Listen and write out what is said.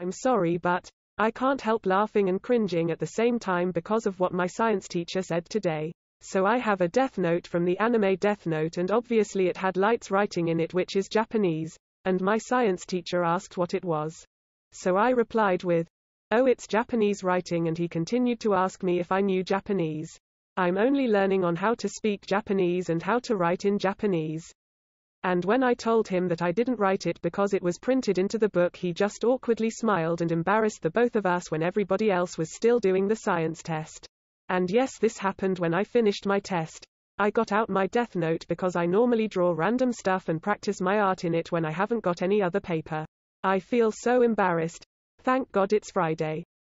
I'm sorry but, I can't help laughing and cringing at the same time because of what my science teacher said today. So I have a death note from the anime Death Note and obviously it had Light's writing in it which is Japanese, and my science teacher asked what it was. So I replied with, Oh it's Japanese writing and he continued to ask me if I knew Japanese. I'm only learning on how to speak Japanese and how to write in Japanese. And when I told him that I didn't write it because it was printed into the book he just awkwardly smiled and embarrassed the both of us when everybody else was still doing the science test. And yes this happened when I finished my test. I got out my death note because I normally draw random stuff and practice my art in it when I haven't got any other paper. I feel so embarrassed. Thank God it's Friday.